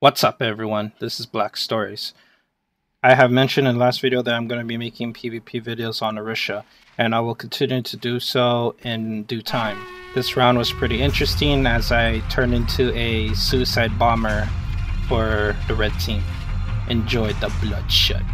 What's up everyone, this is BlackStoryz. I have mentioned in the last video that I'm going to be making PvP videos on Arisha, and I will continue to do so in due time. This round was pretty interesting as I turned into a suicide bomber for the red team. Enjoy the bloodshed.